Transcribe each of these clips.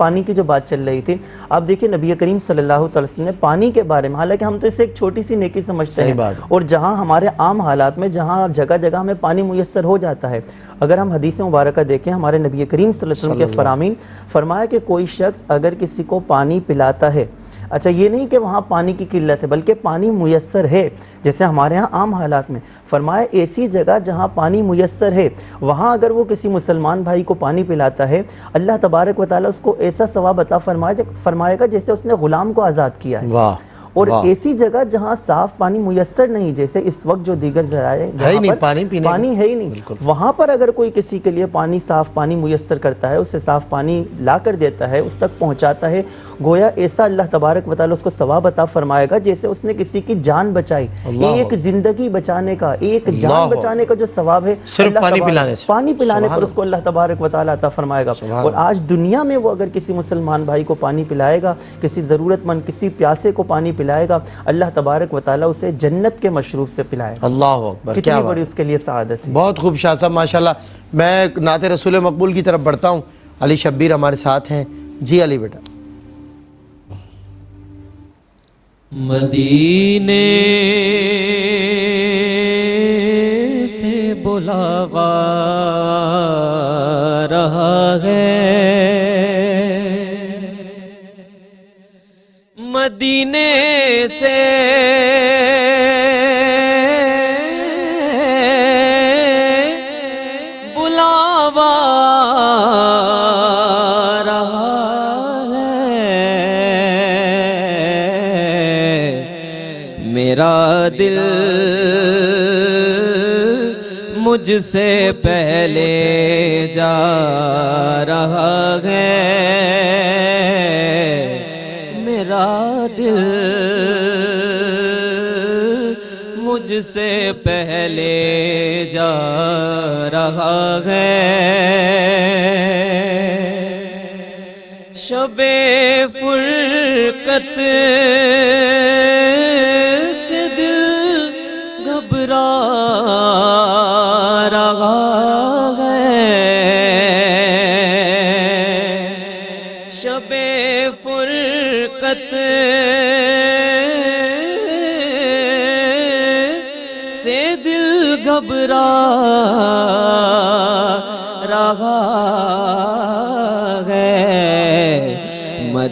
पानी की जो बात चल रही थी आप देखिए नबी करीम सल्लल्लाहु अलैहि वसल्लम ने पानी के बारे में हालाँकि हम तो इसे एक छोटी सी नेकी समझते हैं और जहाँ हमारे आम हालात में जहाँ जगह जगह हमें पानी मुयसर हो जाता है अगर हम हदीस मुबारक देखें हमारे नबी करीम सल्लल्लाहु अलैहि वसल्लम के फरामीन फरमाया कि कोई शख्स अगर किसी को पानी पिलाता है अच्छा ये नहीं कि वहाँ पानी की किल्लत है, बल्कि पानी मैसर है, जैसे हमारे यहाँ आम हालात में। फरमाया, ऐसी जगह जहाँ पानी मैसर है, वहाँ अगर वो किसी मुसलमान भाई को पानी पिलाता है, अल्लाह तबारक वाली उसको ऐसा सवाब अता फरमाए, फरमाएगा जैसे उसने गुलाम को आज़ाद किया है। वाह। और ऐसी जगह जहाँ साफ़ पानी मुयसर नहीं जैसे इस वक्त जो दीगर जराए है नहीं पानी पीने पानी है ही नहीं। वहाँ पर अगर कोई किसी के लिए पानी साफ़ पानी मुयसर करता है उसे साफ़ पानी ला कर देता है उस तक पहुंचाता है गोया ऐसा अल्लाह तबारक वाली उसको सवाब अता फरमाएगा जैसे उसने किसी की जान बचाई। एक ज़िंदगी बचाने का एक जान बचाने का जो सवाब है सिर्फ़ पानी पिलाने से। पानी पिलाने पर उसको अल्लाह तबारक वाली अता फरमाएगा। और आज दुनिया में वो अगर किसी मुसलमान भाई को पानी पिलाएगा किसी ज़रूरतमंद किसी प्यासे को पानी पिलाएगा अल्लाह तबारक वाली उसे जन्नत के मशरूब से पिलाएगा। अल्लाह कितनी बड़ी उसके लिए सआदत है। बहुत खूब शाह साहब माशाल्लाह। मैं नाते रसूल मकबूल की तरफ़ बढ़ता हूँ। अली शब्बीर हमारे साथ हैं। जी अली बेटा। मदीने से बुलावा रहा है। मदीने से। बुलावा रहा मेरा दिल मुझसे पहले जा रहा है। दिल मुझसे पहले जा रहा है। शबे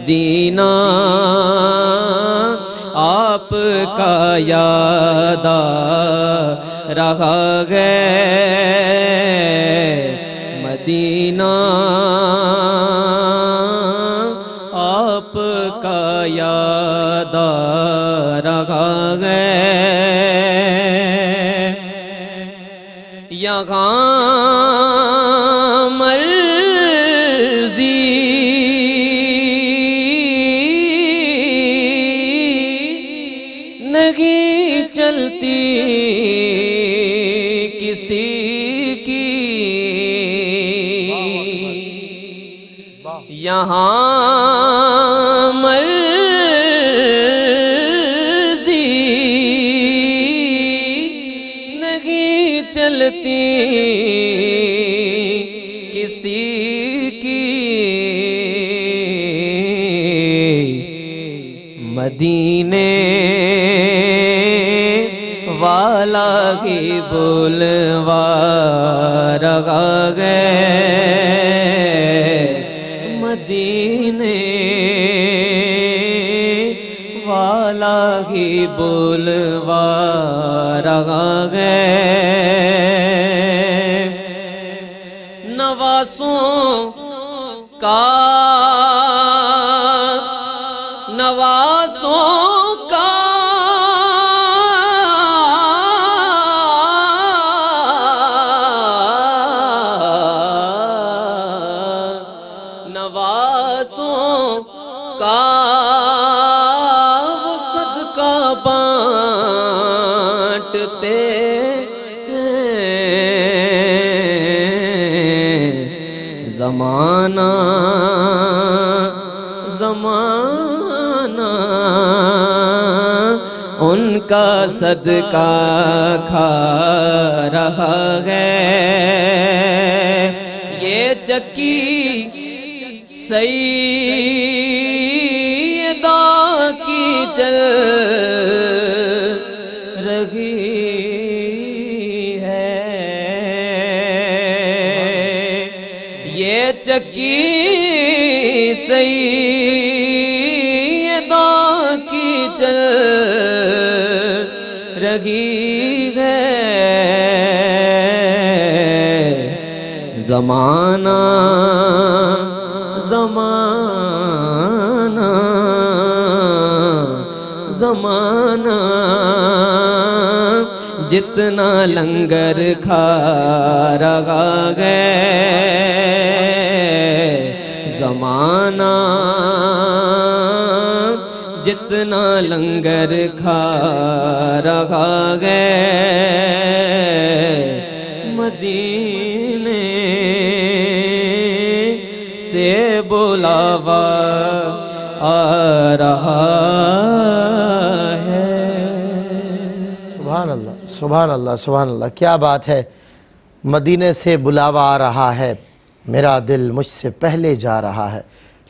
मदीना आपका यादा रहा है मदीना आपका यादा रहा यहाँ यहाँ मदीने वाला की बोलवा रगा गए। ही बोलवा रहा है नवासों का जमाना जमाना उनका सदका खा रहा है। ये चक्की सईदा सईदा की चल रही है। जमाना जमाना जमाना जितना लंगर खा रहा है। जमाना, जितना लंगर खा रहा है। मदीने से बुलावा आ रहा है। सुबहान अल्लाह सुबहान अल्लाह सुबहान अल्लाह क्या बात है? मदीने से बुलावा आ रहा है। मेरा दिल मुझसे पहले जा रहा है।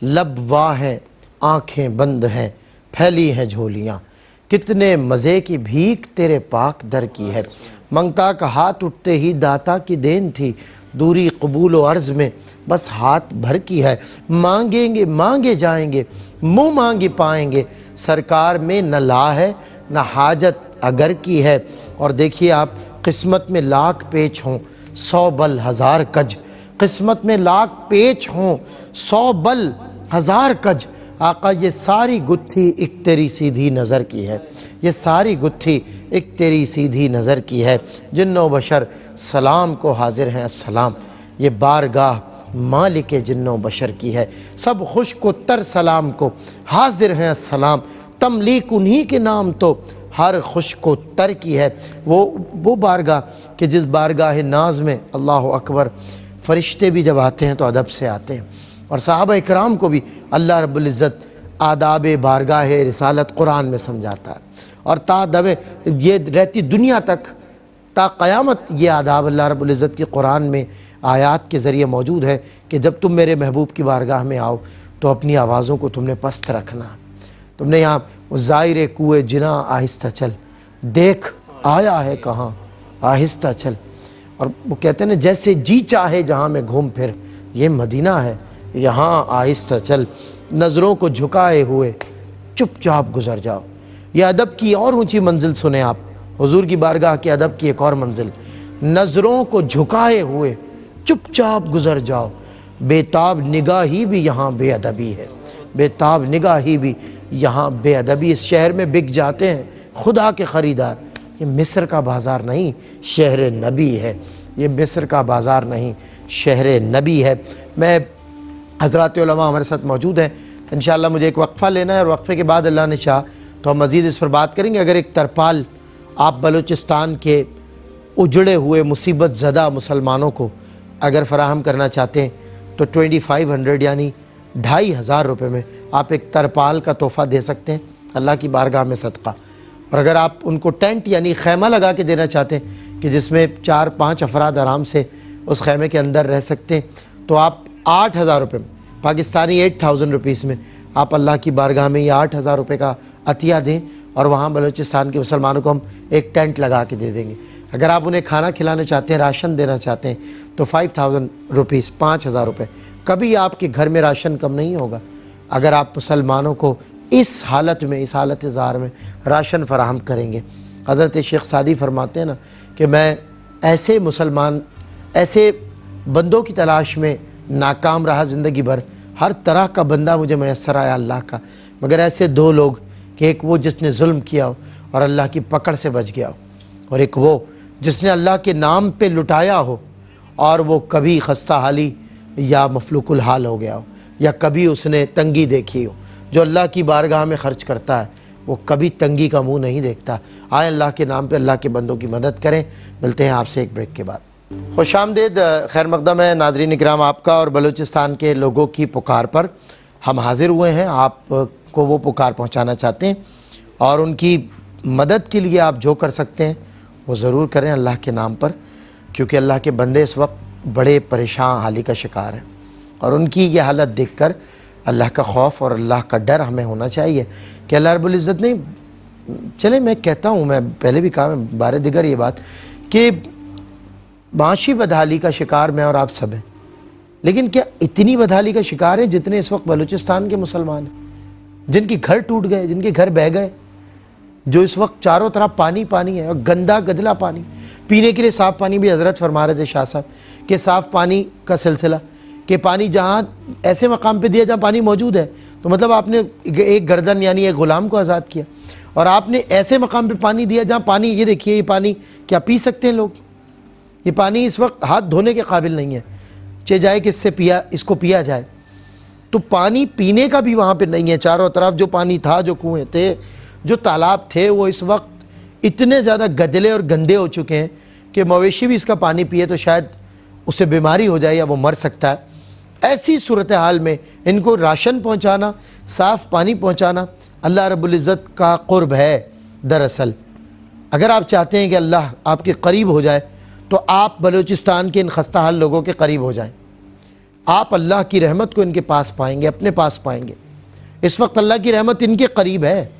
लब वाह हैं, आँखें बंद हैं, फैली हैं झोलियाँ। कितने मज़े की भीख तेरे पाक दर की है। मंगता का हाथ उठते ही दाता की देन थी। दूरी कबूल अर्ज़ में बस हाथ भर की है। मांगेंगे, मांगे जाएँगे, मुँह मांगी पाएँगे। सरकार में न ला है, न हाजत अगर की है। और देखिए आप, किस्मत में लाख पेच हों, सौ बल हज़ार कज। किस्मत में लाख पेच हों, सौ बल, हज़ार कज। आका, ये सारी गुत्थी एक तेरी सीधी नज़र की है। ये सारी गुत्थी एक तेरी सीधी नज़र की है। जिन्नो बशर सलाम को हाजिर हैं सलाम ये बारगाह मालिक जिन्नो बशर की है। सब खुश को, तर सलाम को हाजिर हैं सलाम तमलीक उन्हीं के नाम तो हर खुश को तर की है। वो वो बारगाह कि जिस बारगाह नाज में अल्लाह अकबर फ़रिश्ते भी जब आते हैं तो अदब से आते हैं। और साहब इकराम को भी अल्लाह रब्ज़त आदाब, बारगाह, रसालत कुरान में समझाता है। और तादब ये रहती दुनिया तक, ता क़यामत ये आदाब अल्लाह रब्ज़त की कुरान में, आयात के ज़रिए मौजूद है कि जब तुम मेरे महबूब की बारगाह में आओ तो अपनी आवाज़ों को तुमने पस्त रखना। तुमने यहाँ ज़ाहिर कुए, जिना, आहिस्ता चल। देख, आया है कहाँ? आहिस्ता चल। और वो कहते हैं ना, जैसे जी चाहे जहाँ में घूम फिर, ये मदीना है, यहाँ आहिस्ता चल, नज़रों को झुकाए हुए, चुपचाप गुजर जाओ। ये अदब की और ऊँची मंजिल सुने आप, हुजूर की बारगाह के अदब की एक और मंजिल। नज़रों को झुकाए हुए, चुपचाप गुजर जाओ। बेताब निगाह निगाही भी यहाँ बेअदबी है। बेताब निगाह ही भी यहाँ बेअदबी। इस शहर में बिक जाते हैं खुदा के ख़रीदार। ये मिस्र का बाज़ार नहीं, शहर नबी है। ये मिस्र का बाज़ार नहीं, शहर नबी है। मैं हज़रत हमारे साथ मौजूद हैं। इन मुझे एक वक्फ़ा लेना है और वक्फ़े के बाद अल्लाह ने चाह तो हम मज़ीद इस पर बात करेंगे। अगर एक तरपाल आप बलूचिस्तान के उजड़े हुए मुसीबत ज़दा मुसलमानों को अगर फ़राहम करना चाहते हैं तो ट्वेंटी फाइव हंड्रेड यानी ढाई हज़ार रुपये में आप एक तरपाल का तोहफ़ा दे सकते हैं। अल्लाह की बारगाह में सदका। और अगर आप उनको टेंट यानी खैमा लगा के देना चाहते हैं कि जिसमें चार, पाँच अफराद आराम से उस खैमे के अंदर रह सकते हैं तो आप आठ हज़ार रुपये में, पाकिस्तानी एट थाउज़ेंड रुपीज़ में, आप अल्लाह की बारगाह में ये आठ हज़ार रुपये का अतिया दें और वहाँ बलूचिस्तान के मुसलमानों को हम एक टेंट लगा के दे देंगे। अगर आप उन्हें खाना खिलाना चाहते हैं, राशन देना चाहते हैं तो फाइव थाउज़ेंड रुपीज़ पाँच हज़ार रुपये कभी आपके घर में राशन कम नहीं होगा। अगर आप मुसलमानों को इस हालत में, इस हालत ज़ार में राशन फराहम करेंगे। हज़रत शेख सादी फरमाते हैं ना कि मैं ऐसे मुसलमान, ऐसे बंदों की तलाश में नाकाम रहा ज़िंदगी भर। हर तरह का बंदा मुझे मैसर आया अल्लाह का। मगर ऐसे दो लोग कि एक वो जिसने जुल्म किया हो और अल्लाह की पकड़ से बच गया हो, और एक वो जिसने अल्लाह के नाम पे लुटाया हो और वो कभी खस्ता हाली या मफलूकुल हाल हो गया हो, या कभी उसने तंगी देखी हो। जो अल्लाह की बारगाह में ख़र्च करता है, वो कभी तंगी का मुँह नहीं देखता। आए अल्लाह के नाम पे, अल्लाह के बंदों की मदद करें। मिलते हैं आपसे एक ब्रेक के बाद। खुश आमदेद खैर मकदम है नादरी कराम आपका और बलूचिस्तान के लोगों की पुकार पर हम हाजिर हुए हैं। आपको वो पुकार पहुँचाना चाहते हैं और उनकी मदद के लिए आप जो कर सकते हैं, वो ज़रूर करें अल्लाह के नाम पर, क्योंकि अल्लाह के बंदे इस वक्त बड़े परेशान, हाली का शिकार हैं। और उनकी ये हालत देख कर अल्लाह का खौफ और अल्लाह का डर हमें होना चाहिए कि अल्लाह रबुल्ज़त ने चले मैं कहता हूँ, मैं पहले भी कहा बारे दिगर ये बात कि माशी बदहाली का शिकार मैं और आप सब हैं। लेकिन क्या इतनी बदहाली का शिकार है जितने इस वक्त बलूचिस्तान के मुसलमान हैं? जिनके घर टूट गए, जिनके घर बह गए, जो इस वक्त चारों तरफ़ पानी पानी है और गंदा गदला पानी। पीने के लिए साफ़ पानी भी हज़रत फरमा रहे थे शाह साहब कि साफ़ पानी का सिलसिला। कि पानी जहाँ ऐसे मकाम पे दिया जहाँ पानी मौजूद है। तो मतलब आपने एक गर्दन यानी एक ग़ुलाम को आज़ाद किया। और आपने ऐसे मकाम पे पानी दिया जहाँ पानी, ये देखिए ये पानी क्या पी सकते हैं लोग? ये पानी इस वक्त हाथ धोने के काबिल नहीं है। चे जाए कि इससे पिया, इसको पिया जाए। तो पानी पीने का भी वहाँ पर नहीं है। चारों तरफ़ जो पानी था, जो कुएँ थे, जो तालाब थे, वो इस वक्त इतने ज़्यादा गदले और गंदे हो चुके हैं कि मवेशी भी इसका पानी पिए तो शायद उसे बीमारी हो जाए या वो मर सकता है। ऐसी सूरत हाल में इनको राशन पहुँचाना, साफ़ पानी पहुँचाना अल्लाह रबुल्ज़त का क़ुरब है दरअसल। अगर आप चाहते हैं कि अल्लाह आपके करीब हो जाए तो आप बलूचिस्तान के इन खस्ता हाल लोगों के करीब हो जाएँ। आप अल्लाह की रहमत को इनके पास पाएँगे, अपने पास पाएँगे। इस वक्त अल्लाह की रहमत इनके करीब है।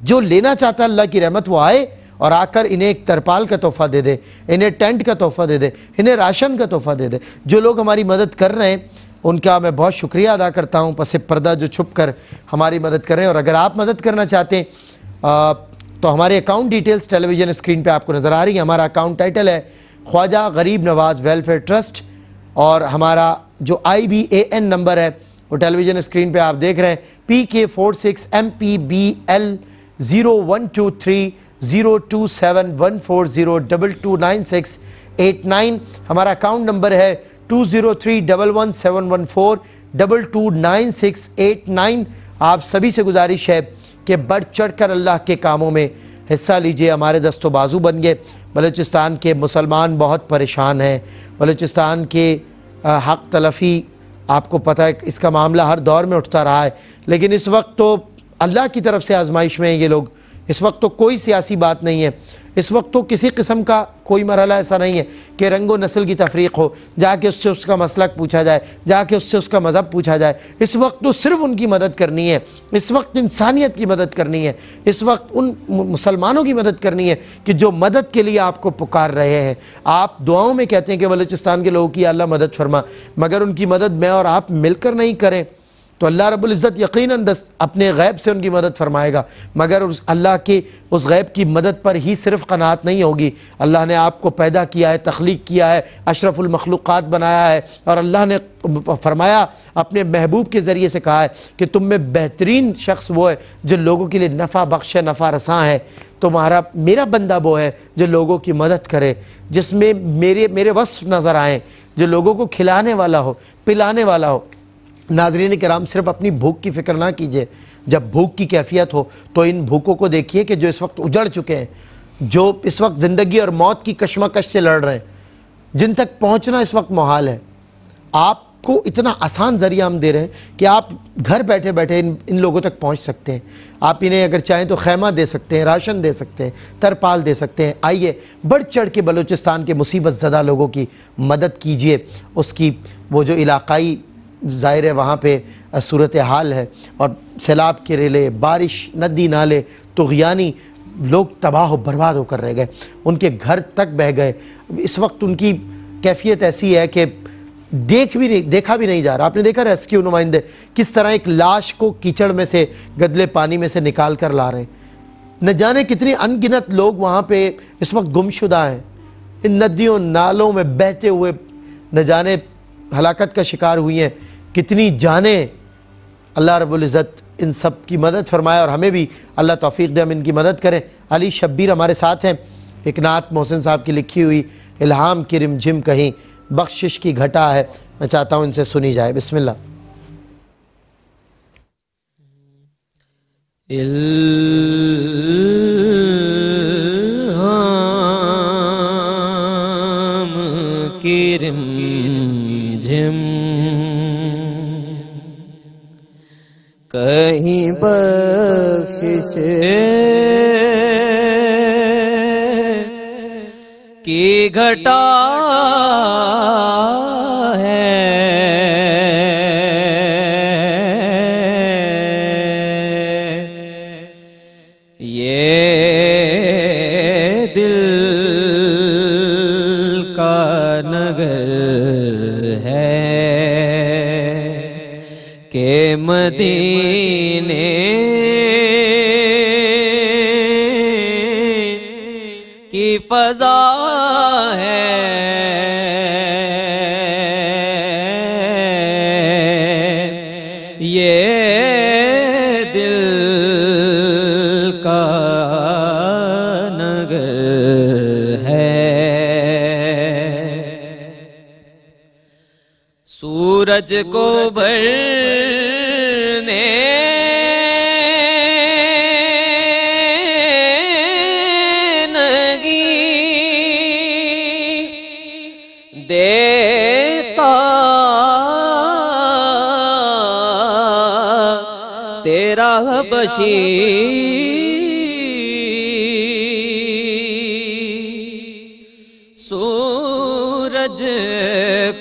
जो लेना चाहता है अल्लाह की रहमत, वो आए और आकर इन्हें एक तरपाल का तोहफ़ा दे दे, इन्हें टेंट का तोहफ़ा दे दे, इन्हें राशन का तोहफ़ा दे दे। जो लोग हमारी मदद कर रहे हैं, उनका मैं बहुत शुक्रिया अदा करता हूँ। पसे पर्दा जो छुप कर हमारी मदद कर रहे हैं। और अगर आप मदद करना चाहते हैं तो हमारे अकाउंट डिटेल्स टेलीविज़न स्क्रीन पर आपको नज़र आ रही है। हमारा अकाउंट टाइटल है ख्वाजा गरीब नवाज़ वेलफेयर ट्रस्ट और हमारा जो I B A N number है, वो टेलीविज़न स्क्रीन पे आप देख रहे हैं। P K four six M P B L zero one two three zero two seven one four zero double two nine six eight nine. हमारा account number है two zero three double one seven one four double two nine six eight nine. आप सभी से गुजारिश है कि बढ़ चढ़ कर अल्लाह के कामों में हिस्सा लीजिए, हमारे दस्तो बाजू बन गए। बलूचिस्तान के मुसलमान बहुत परेशान हैं। बलूचिस्तान के हक तलफ़ी, आपको पता है इसका मामला हर दौर में उठता रहा है। लेकिन इस वक्त तो अल्लाह की तरफ़ से आजमाइश में ये लोग। इस वक्त तो कोई सियासी बात नहीं है। इस वक्त तो किसी किस्म का कोई मरला ऐसा नहीं है कि रंगो नस्ल की तफरीक हो, जाके उससे उसका मसलक पूछा जाए, जाके उससे उसका मज़हब पूछा जाए। इस वक्त तो सिर्फ़ उनकी मदद करनी है, इस वक्त इंसानियत की मदद करनी है, इस वक्त उन मुसलमानों की मदद करनी है कि जो मदद के लिए आपको पुकार रहे हैं। आप दुआओं में कहते हैं कि बलूचिस्तान के लोगों की अल्लाह मदद फरमा, मगर उनकी मदद मैं और आप मिलकर नहीं करें। तो अल्लाह रबुल्ज़त यकीन अपने गैब से उनकी मदद फरमाएगा। मगर उस अल्लाह के, उस गैब की मदद पर ही सिर्फ़ कनात नहीं होगी। अल्लाह ने आपको पैदा किया है, तख्लीक किया है अशरफुलमखलूक़ात बनाया है और अल्लाह ने फरमाया, अपने महबूब के ज़रिए से कहा है कि तुम में बेहतरीन शख्स वो है जो लोगों के लिए नफ़ा बख्श नफ़ा रसा है। तुम्हारा, मेरा बंदा वो है जो लोगों की मदद करे, जिसमें मेरे मेरे वस्फ नज़र आएँ, जो लोगों को खिलाने वाला हो, पिलाने वाला हो। नाजरीन कराम, सिर्फ़ अपनी भूख की फ़िक्र ना कीजिए। जब भूख की कैफियत हो तो इन भूखों को देखिए कि जो इस वक्त उजड़ चुके हैं, जो इस वक्त ज़िंदगी और मौत की कश्मकश से लड़ रहे हैं, जिन तक पहुँचना इस वक्त मुहाल है। आपको इतना आसान ज़रिया हम दे रहे हैं कि आप घर बैठे बैठे इन इन लोगों तक पहुँच सकते हैं। आप इन्हें अगर चाहें तो खैमा दे सकते हैं, राशन दे सकते हैं, तरपाल दे सकते हैं। आइए, बढ़ चढ़ के बलूचिस्तान के मुसीबत ज़दा लोगों की मदद कीजिए। उसकी वो जो इलाकाई ज़ाहिर है वहाँ पे सूरत हाल है। और सैलाब के रेले, बारिश, नदी नाले, तुगयानी लोग तबाह बर्बाद होकर रह गए। उनके घर तक बह गए। इस वक्त उनकी कैफियत ऐसी है कि देख भी नहीं, देखा भी नहीं जा रहा। आपने देखा रेस्क्यू नुमाइंदे किस तरह एक लाश को कीचड़ में से, गदले पानी में से निकाल कर ला रहे हैं। न जाने कितनी अनगिनत लोग वहाँ पे इस वक्त गुमशुदा हैं। इन नदियों, नालों में बहते हुए न जाने हलाकत का शिकार हुई हैं। कितनी जाने अल्लाह रबुल्ज़त इन सब की मदद फरमाए और हमें भी अल्लाह तौफ़ी दे, हम इनकी मदद करें। अली शब्बीर हमारे साथ हैं। एक नात मोहसिन साहब की लिखी हुई इल्हाम की रिमझिम कहीं बख्शिश की घटा है। मैं चाहता हूँ इनसे सुनी जाए। बिस्मिल्लाह। किरम कहीं बख्शिश की घटा मदीने। की फजा है। ये दिल का नगर है। सूरज को भरने बशी। सूरज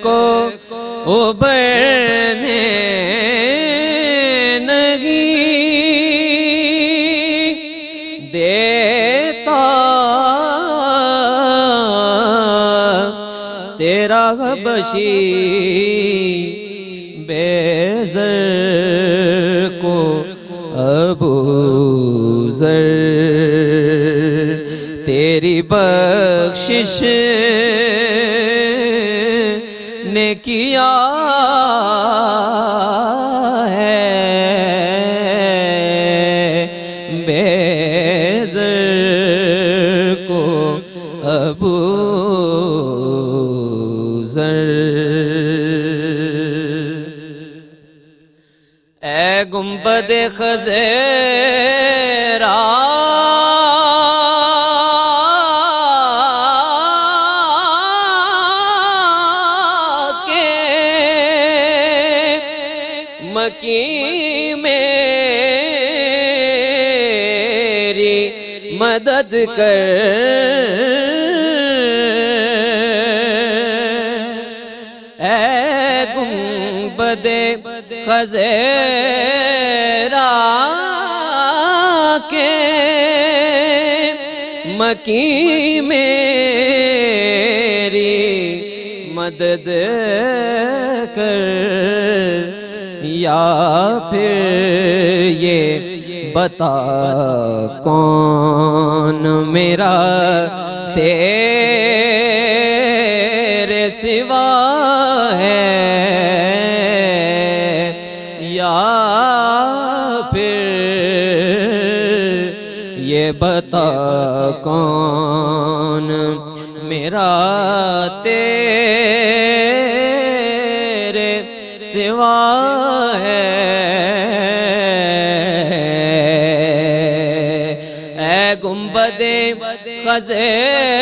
को उबरने नगी देता तेरा बशी। जर तेरी बख्शिश ने किया है। बेजर को अबू जर गुंबद खजेरा। के मकी मेरी मदद कर। गुम्बदे खजेरा। मकी मेरी मदद कर या फिर ये बता कौन मेरा तेरे बता कौन? मेरा तेरे सिवा है। ए गुम्बदे खजेरा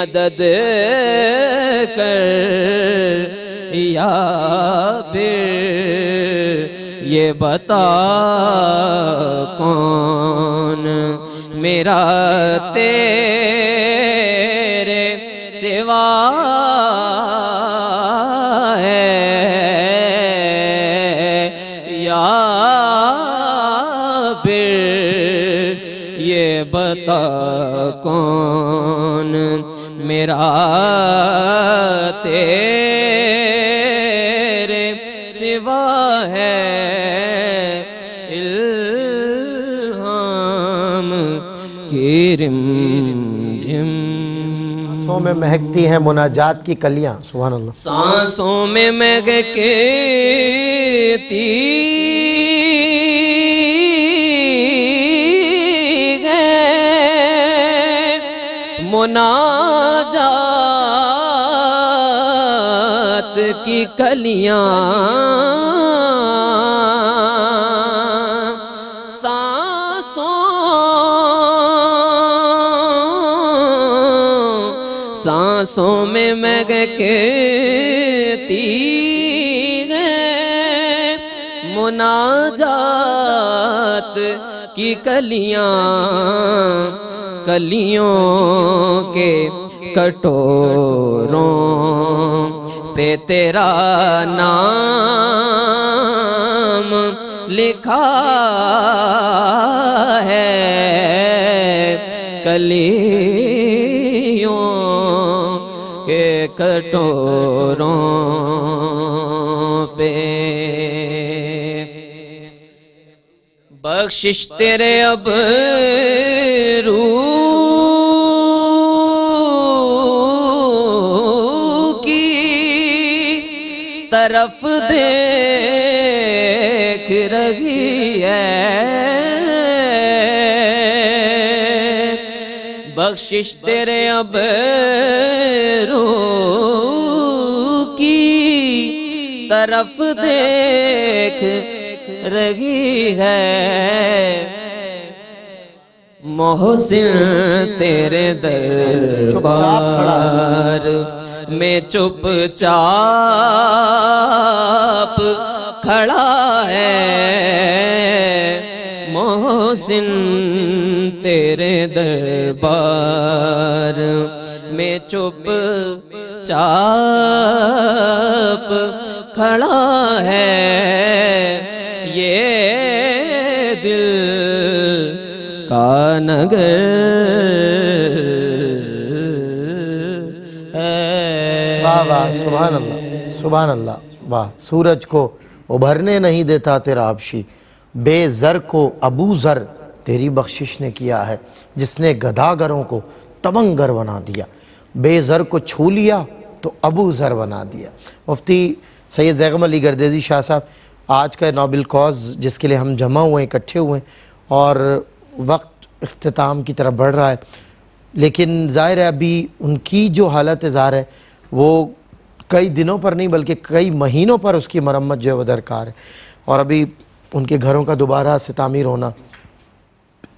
मदद कर, या फिर ये बता कौन मेरा तेरे सिवा है? या फिर ये बता कौन मेरा तेरे सिवा है इल्हाम की रिम झिम। सांसों में महकती हैं मुनाजात की कलियाँ सुभान अल्लाह सांसों में महक के गए की कलियाँ सांसों सांसों में महकती है मुनाजात की कलियाँ कलियों के कटोरों। पे तेरा नाम लिखा है। कलियों के कटोरों पे। बख्शिश तेरे अब रू तरफ़ देख रही है। बख्शिश तेरे अब रू की तरफ़ देख रही है। मोहसिन तेरे दरबार में चुप चुपचाप खड़ा है। मोहसिन तेरे दरबार में चुप चाप खड़ा है। ये दिल का नगर वाह वाह सुभान अल्लाह सुभान अल्लाह वाह। सूरज को उभरने नहीं देता तेरा आबशी बेजर को अबू जर तेरी बख्शिश ने किया है, जिसने गदागरों को तबंगर बना दिया। बेजर को छू लिया तो अबू जर बना दिया। मुफ्ती सैयद जैगम अली गर्देजी शाह साहब, आज का नोबल कॉज, जिसके लिए हम जमा हुए इकट्ठे हुए और वक्त अख्ताम की तरफ़ बढ़ रहा है। लेकिन ज़ाहिर है, अभी उनकी जो हालत ज़ाहिर है वो कई दिनों पर नहीं, बल्कि कई महीनों पर उसकी मरम्मत जो है वो दरकार है। और अभी उनके घरों का दोबारा से तामीर होना,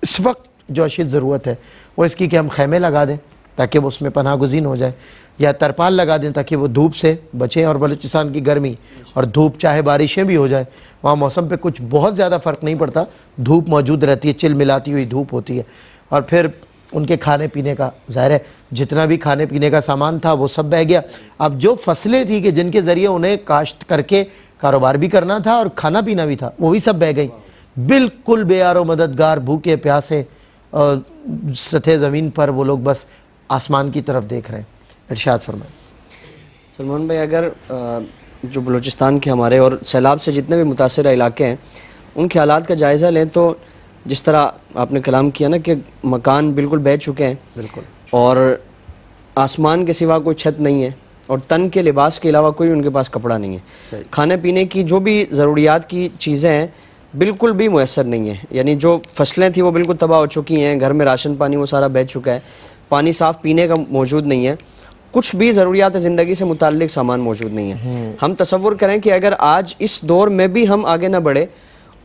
इस वक्त जो अशिद ज़रूरत है, वो इसकी कि हम खैमे लगा दें, ताकि वो उसमें पनाह गुजीन हो जाए, या तरपाल लगा दें, ताकि वो धूप से बचें, और बलूचिस्तान की गर्मी और धूप, चाहे बारिशें भी हो जाए, वहाँ मौसम पे कुछ बहुत ज़्यादा फ़र्क नहीं पड़ता। धूप मौजूद रहती है चिल मिलाती हुई धूप होती है। और फिर उनके खाने पीने का ज़ाहिर है, जितना भी खाने पीने का सामान था, वो सब बह गया। अब जो फ़सलें थी कि जिनके ज़रिए उन्हें काश्त करके कारोबार भी करना था और खाना पीना भी था, वो भी सब बह गई। बिल्कुल बेयारो मददगार, भूखे प्यासे सतह ज़मीन पर वो लोग बस आसमान की तरफ़ देख रहे हैं। इरशाद फरमाए। सलमान भाई, अगर जो बलूचिस्तान के हमारे और सैलाब से जितने भी मुतासर इलाके हैं, उनके हालात का जायज़ा लें तो जिस तरह आपने कलाम किया ना कि मकान बिल्कुल बह चुके हैं। बिल्कुल। और आसमान के सिवा कोई छत नहीं है और तन के लिबास के अलावा कोई उनके पास कपड़ा नहीं है। सही। खाने पीने की जो भी ज़रूरियात की चीज़ें हैं बिल्कुल भी मैसर नहीं है। यानी जो फ़सलें थी वो बिल्कुल तबाह हो चुकी हैं घर में राशन पानी वो सारा बह चुका है पानी साफ़ पीने का मौजूद नहीं है कुछ भी ज़रूरियात ज़िंदगी से मुतल सामान मौजूद नहीं है। हम तसव्वुर करें कि अगर आज इस दौर में भी हम आगे ना बढ़े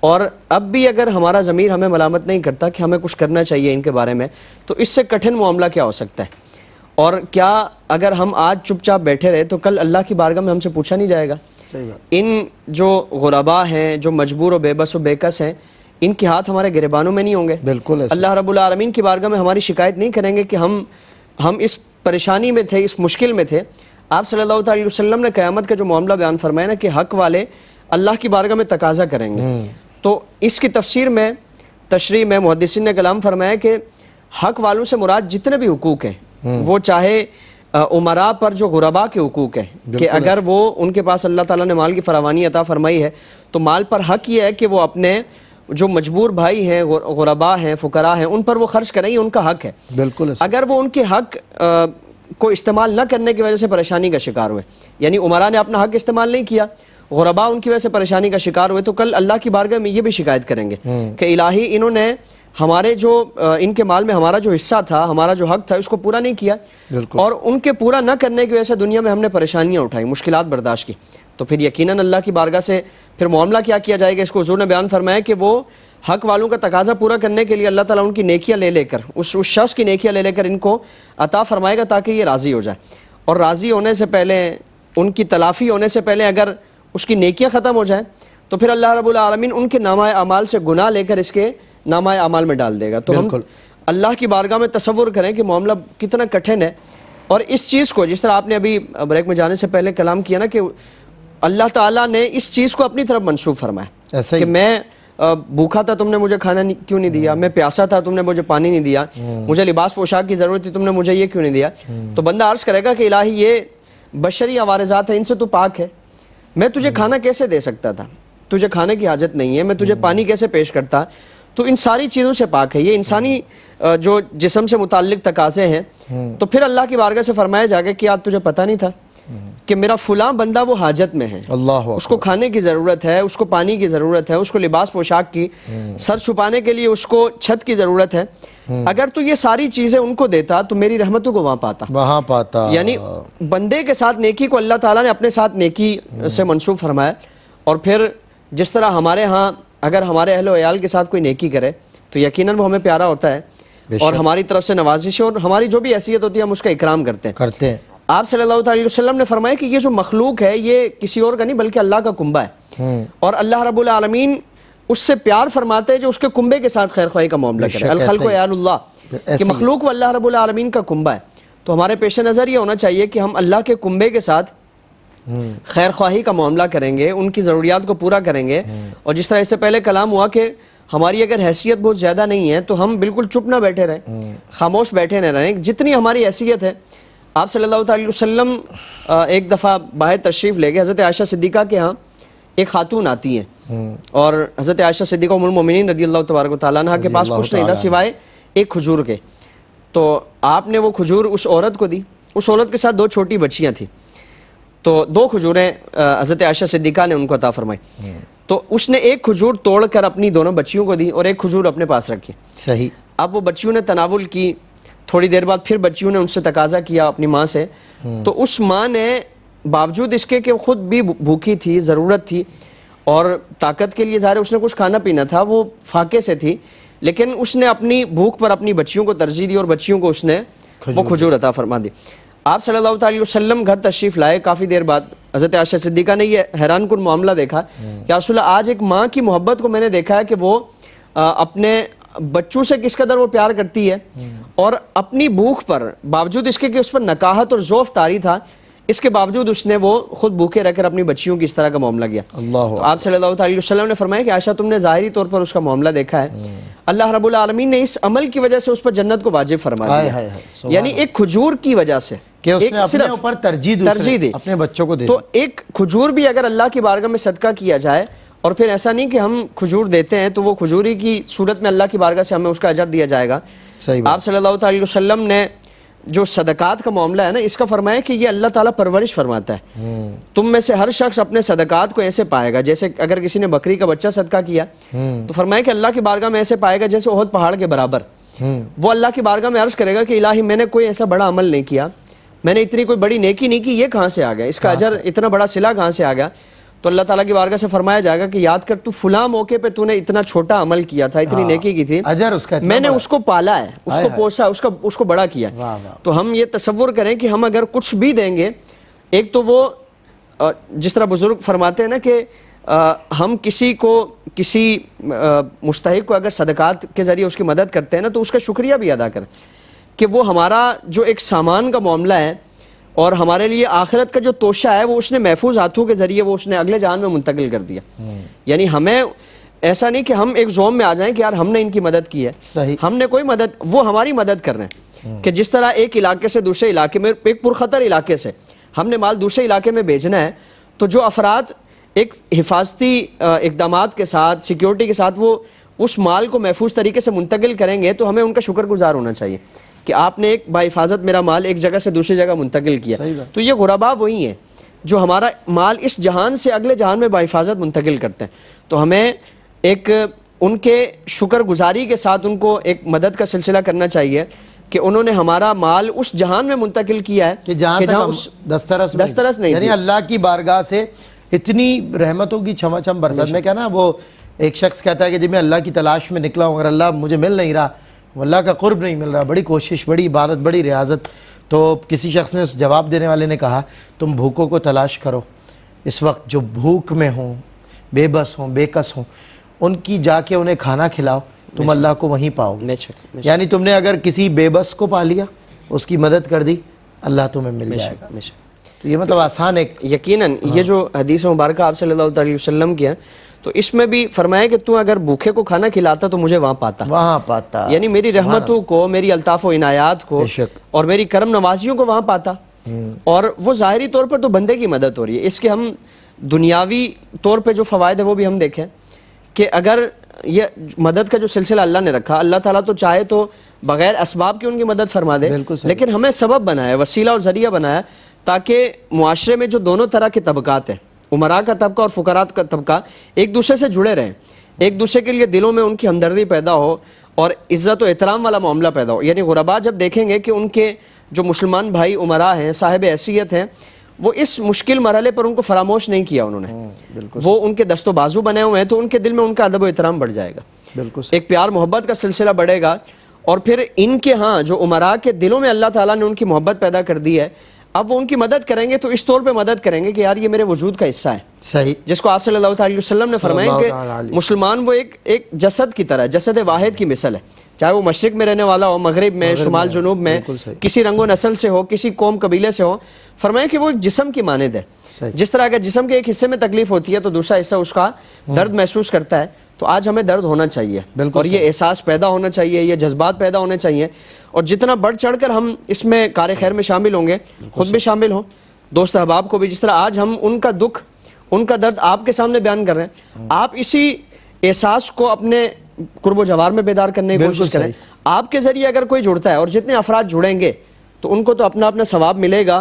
और अब भी अगर हमारा ज़मीर हमें मलामत नहीं करता कि हमें कुछ करना चाहिए इनके बारे में तो इससे कठिन मामला क्या हो सकता है? और क्या अगर हम आज चुपचाप बैठे रहे तो कल अल्लाह की बारगाह में हमसे पूछा नहीं जाएगा? सही बात। इन जो गुरबा हैं जो मजबूर और बेबस और बेकस हैं इनके हाथ हमारे गिरबानों में नहीं होंगे। बिल्कुल अल्लाह रब्बुल आलमीन की बारगाह में हमारी शिकायत नहीं करेंगे कि हम हम इस परेशानी में थे इस मुश्किल में थे। आप सल्लल्लाहु अलैहि वसल्लम ने क़यामत का जो मामला बयान फरमाया ना कि हक वाले अल्लाह की बारगाह में तकाजा करेंगे। तो इसकी तफसीर में तशरी में मुहदसिन ने कलाम फरमाया कि हक वालों से मुराद जितने भी हकूक हैं वो चाहे उमरा पर जो गुरबा के हकूक हैं कि अगर वो उनके पास अल्लाह ताला ने माल की फरावानी अता फरमाई है तो माल पर हक ये है कि वो अपने जो मजबूर भाई हैं गुरबा हैं फुकरा हैं उन पर वो खर्च करें ये उनका हक है। बिल्कुल अगर वो उनके हक अ, को इस्तेमाल न करने की वजह से परेशानी का शिकार हुए यानी उमरा ने अपना हक इस्तेमाल नहीं किया गुरबा उनकी वजह से परेशानी का शिकार हुए तो कल अल्लाह की बारगाह में ये भी शिकायत करेंगे कि इलाही इन्होंने हमारे जो इनके माल में हमारा जो हिस्सा था हमारा जो हक था उसको पूरा नहीं किया। और उनके पूरा न करने की वजह से दुनिया में हमने परेशानियाँ उठाई मुश्किल बर्दाश्त की। तो फिर यकीनन अल्लाह की बारगाह से फिर मामला क्या किया जाएगा इसको हजूर ने बयान फरमाया कि वो हक वालों का तकाजा पूरा करने के लिए अल्लाह ताला उनकी नेकियाँ ले लेकर उस उस शख्स की नेकियाँ ले लेकर इनको अता फरमाएगा ताकि ये राज़ी हो जाए। और राज़ी होने से पहले उनकी तलाफ़ी होने से पहले अगर उसकी नेकियाँ ख़त्म हो जाए तो फिर अल्लाह रब्बुल आलमीन उनके नामा अमाल से गुनाह लेकर इसके नामा अमाल में डाल देगा। तो हम अल्लाह की बारगाह में तसव्वुर करें कि मामला कितना कठिन है। और इस चीज़ को जिस तरह आपने अभी ब्रेक में जाने से पहले कलाम किया ना कि अल्लाह ताला ने इस चीज़ को अपनी तरफ़ मंसूब फरमाया। ऐसा कि मैं भूखा था तुमने मुझे खाना नहीं- क्यों नहीं दिया? मैं प्यासा था तुमने मुझे पानी नहीं दिया। मुझे लिबास पोशाक की ज़रूरत थी तुमने मुझे ये क्यों नहीं दिया? तो बंदा अर्ज़ करेगा कि इलाही ये बशरी आवारजात है इनसे तो पाक है। मैं तुझे खाना कैसे दे सकता था? तुझे खाने की हाजत नहीं है मैं तुझे पानी कैसे पेश करता? तो इन सारी चीज़ों से पाक है। ये इंसानी जो जिसम से मुतल तकाजे हैं तो फिर अल्लाह की बारगाह से फरमाया जाएगा कि आज तुझे पता नहीं था। कि मेरा फुला बंदा वो हाजत में है। अल्लाह उसको खाने की ज़रूरत है उसको पानी की ज़रूरत है उसको लिबास पोशाक की सर छुपाने के लिए उसको छत की ज़रूरत है। अगर तू ये सारी चीज़ें उनको देता तो मेरी रहमतों को वहाँ पाता। वहाँ पाता। यानी बंदे के साथ नेकी को अल्लाह ताला ने अपने साथ नेकी से मनसूब फरमाया। और फिर जिस तरह हमारे यहाँ अगर हमारे अहलो अयाल के साथ कोई नेकी करे तो यकीनन वो हमें प्यारा होता है। और हमारी तरफ़ से नवाजिश और हमारी जो भी हैसियत होती है हम उसका इकराम करते हैं। करते हैं। आप सल्लल्लाहु अलैहि वसल्लम ने फरमाया कि ये जो मखलूक है ये किसी और का नहीं बल्कि अल्लाह का कुंबा है। और अल्लाह रब्बुल आलमीन उससे प्यार फरमाते हैं जो उसके कुंबे के साथ खैर ख्वाही का मामला करे। कि मखलूक वो अल्लाह रब्बुल आलमीन का कुंबा है। तो हमारे पेश नज़र ये होना चाहिए कि हम अल्लाह के कुंबे के साथ खैर ख्वाही का मामला करेंगे उनकी ज़रूरियात को पूरा करेंगे। और जिस तरह इससे पहले कलाम हुआ कि हमारी अगर हैसियत बहुत ज़्यादा नहीं है तो हम बिल्कुल चुप ना बैठे रहें। खामोश बैठे न रहें। जितनी हमारी हैसियत है आप सल्लल्लाहु अलैहि वसल्लम एक दफ़ा बाहर तशरीफ़ ले गए हज़रत आयशा सिद्दीक़ा के यहाँ एक खातून आती हैं। और हज़रत आयशा सिद्दीक़ा उम्मुल मोमिनीन रदी अल्लाह तबारक अन्हा के पास कुछ नहीं था सिवाय एक खजूर के। तो आपने वो खजूर उस औरत को दी। उस औरत के साथ दो छोटी बच्चियाँ थी। तो दो खजूरें हज़रत आयशा सिद्दीक़ा ने उनको अता फरमाई। तो उसने एक खजूर तोड़कर अपनी दोनों बच्चियों को दी और एक खजूर अपने पास रखी। सही। अब वो बच्चियों ने तनावुल की थोड़ी देर बाद फिर बच्चियों ने उनसे तकाजा किया अपनी माँ से। तो उस माँ ने बावजूद इसके कि खुद भी भूखी थी ज़रूरत थी और ताकत के लिए ज़ाहिर उसने कुछ खाना पीना था वो फाके से थी लेकिन उसने अपनी भूख पर अपनी बच्चियों को तरजीह दी और बच्चियों को उसने वो खजूर अता फरमा दी। आप सल्लल्लाहु अलैहि वसल्लम घर तशरीफ़ लाए काफ़ी देर बाद। हज़रत आयशा सिद्दीक़ा ने ये हैरान कुन मामला देखा कि रसूल आज एक माँ की मोहब्बत को मैंने देखा है कि वो अपने बच्चों से किस कदर वो प्यार करती है। और अपनी भूख पर बावजूद इसके कि उस पर नकाहत और जोफ तारी था इसके बावजूद उसने वो खुद भूखे रहकर अपनी बच्चियों की इस तरह का मामला किया। अल्लाह तो आप सल्लल्लाहु अलैहि वसल्लम ने फरमाया कि आशा तुमने ज़ाहिरी तौर पर उसका मामला देखा है। अल्लाह रब्बुल आलमीन ने इस अमल की वजह से उस पर जन्नत को वाजिब फरमा दिया। यानी एक खजूर की वजह से कि उसने अपने ऊपर तरजीह तरजीह दी अपने बच्चों को दे तो एक खजूर भी अगर अल्लाह की बारगाह में सदका किया जाए और फिर ऐसा नहीं कि हम खजूर देते हैं तो वो खजूरी की सूरत में अल्लाह की बारगाह से हमें उसका अजर दिया जाएगा। सही आप सल्लल्लाहु अलैहि वसल्लम ने जो सदकात का मामला है ना इसका फरमाया कि ये अल्लाह ताला परवरिश फरमाता है। तुम में से हर शख्स अपने सदकात को ऐसे पाएगा जैसे अगर किसी ने बकरी का बच्चा सदका किया तो फरमाया कि अल्लाह की बारगाह में ऐसे पाएगा जैसे ओहद पहाड़ के बराबर। वो अल्लाह की बारगाह में अर्ज़ करेगा कि इलाही मैंने कोई ऐसा बड़ा अमल नहीं किया मैंने इतनी कोई बड़ी नेकी नहीं की ये कहाँ से आ गया? इसका अजर इतना बड़ा सिला कहाँ से आ गया? तो अल्लाह ताला की बारगाह से फरमाया जाएगा कि याद कर तू फुला मौके पे तूने इतना छोटा अमल किया था इतनी नेकी की थी। अजर उसका मैंने उसको पाला है उसको पोसा उसका उसको बड़ा किया वाह, वाह। तो हम ये तसव्वुर करें कि हम अगर कुछ भी देंगे एक तो वो जिस तरह बुज़ुर्ग फरमाते हैं ना कि अ, हम किसी को किसी मुस्तक को अगर सदकात के ज़रिए उसकी मदद करते हैं ना तो उसका शुक्रिया भी अदा करें कि वो हमारा जो एक सामान का मामला है और हमारे लिए आखिरत का जो तोशा है वो उसने महफूज हाथों के ज़रिए वो उसने अगले जान में मुंतकिल कर दिया। यानी हमें ऐसा नहीं कि हम एक जोम में आ जाएँ कि यार हमने इनकी मदद की है। सही। हमने कोई मदद वो हमारी मदद कर रहे हैं कि जिस तरह एक इलाके से दूसरे इलाके में एक पुरखतर इलाके से हमने माल दूसरे इलाके में भेजना है तो जो अफराद एक हिफाजती इकदाम के साथ सिक्योरिटी के साथ वो उस माल को महफूज तरीके से मुंतकिल करेंगे तो हमें उनका शुक्रगुजार होना चाहिए। कि आपने एक बाहिफाजत मेरा माल एक जगह से दूसरी जगह मुंतकिल किया। तो ये गुरबा वही है जो हमारा माल इस जहान से अगले जहान में बाहिफाजत मुंतकिल करते हैं। तो हमें एक उनके शुक्रगुजारी के साथ उनको एक मदद का सिलसिला करना चाहिए कि उन्होंने हमारा माल उस जहान में मुंतकिल किया है कि जहाँ हम उस दस्तरस दस्तरस नहीं यानी अल्लाह की बारगाह से इतनी रहमतों की छमाछम बरसात में क्या ना वो एक शख्स कहता है कि जब मैं अल्लाह की तलाश में निकला हूँ अगर अल्लाह मुझे मिल नहीं रहा अल्लाह का कुर्ब नहीं मिल रहा बड़ी कोशिश बड़ी इबादत बड़ी रियाजत। तो किसी शख्स ने उस जवाब देने वाले ने कहा तुम भूखों को तलाश करो। इस वक्त जो भूख में हों बेबस हों बेकस हों उनकी जाके उन्हें खाना खिलाओ तुम अल्लाह को वहीं पाओगे। बेशक। यानी तुमने अगर किसी बेबस को पा लिया उसकी मदद कर दी अल्लाह तुम्हें मिल जाएगा। तो ये मतलब आसान एक यकीनन हाँ। ये जो हदीस मुबारक आप सल्लल्लाहु अलैहि वसल्लम की है तो इसमें भी फरमाया कि तू अगर भूखे को खाना खिलाता तो मुझे वहाँ पाता। वहाँ पाता। यानी मेरी रहमतों को मेरी अल्ताफ इनायात को और मेरी करम नवाजियों को वहाँ पाता। और वो ज़ाहरी तौर पर तो बंदे की मदद हो रही है। इसके हम दुनियावी तौर पर जो फवायद है वो भी हम देखें कि अगर ये मदद का जो सिलसिला अल्लाह ने रखा अल्लाह ताला तो चाहे तो बगैर असबाब की उनकी मदद फरमा दे लेकिन हमें सबब बनाया वसीला और ज़रिया बनाया ताकि मुआशरे में जो दोनों तरह के तबकात हैं उमरा का तबका और फुकरात का तबका एक दूसरे से जुड़े रहें। एक दूसरे के लिए दिलों में उनकी हमदर्दी पैदा हो और इज़्ज़त एहतराम वाला मामला पैदा हो। यानी गुरबा जब देखेंगे कि उनके जो मुसलमान भाई उमरा हैं साहिब हैसियत हैं वो इस मुश्किल मरहले पर उनको फरामोश नहीं किया उन्होंने। वो उनके दस्तो बाजू बने हुए हैं तो उनके दिल में उनका अदब एहतराम बढ़ जाएगा। बिल्कुल एक प्यार मोहब्बत का सिलसिला बढ़ेगा और फिर इनके यहाँ जो उमरा के दिलों में अल्लाह ताला ने उनकी मोहब्बत पैदा कर दी है अब वो उनकी मदद करेंगे तो इस तौर पे मदद करेंगे कि यार ये मेरे वजूद का हिस्सा है। सही। जिसको आप सल्लल्लाहु अलैहि वसल्लम ने फरमाया कि मुसलमान वो एक एक जसद की तरह जसद वाहिद की मिसल है। चाहे वो मशरक में रहने वाला हो मगरिब में शुमाल जुनूब में किसी रंगो नस्ल से हो किसी कौम कबीले से हो फरमाया कि वो एक जिसम की मानद है। जिस तरह अगर जिसम के एक हिस्से में तकलीफ़ होती है तो दूसरा हिस्सा उसका दर्द महसूस करता है। तो आज हमें दर्द होना चाहिए। बिल्कुल और ये एहसास पैदा होना चाहिए ये जज्बात पैदा होने चाहिए। और जितना बढ़ चढ़कर हम इसमें कार खैर में शामिल होंगे खुद भी शामिल हों दोस्त अहबाब को भी जिस तरह आज हम उनका दुख उनका दर्द आपके सामने बयान कर रहे हैं आप इसी एहसास को अपने कुर्बो जवार में बेदार करने की कोशिश करें। आपके ज़रिए अगर कोई जुड़ता है और जितने अफराद जुड़ेंगे तो उनको तो अपना अपना सवाब मिलेगा।